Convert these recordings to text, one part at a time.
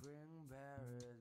bring barriers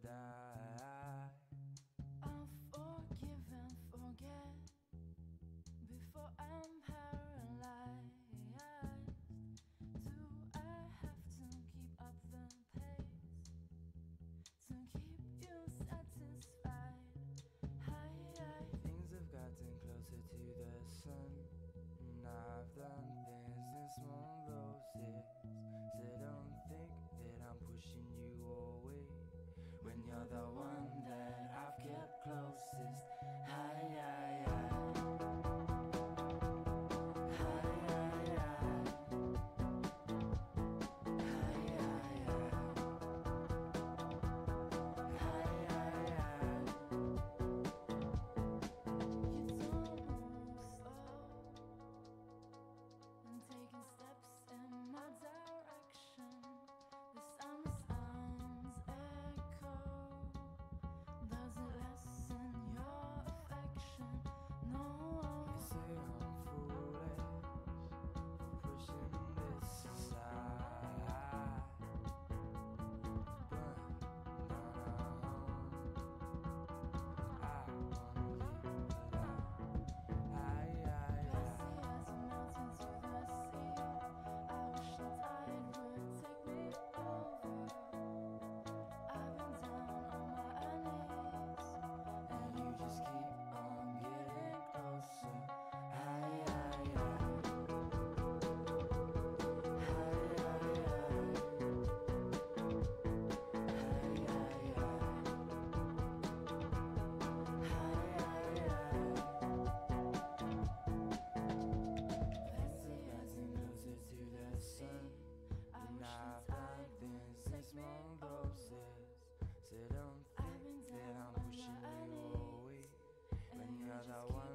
as I want.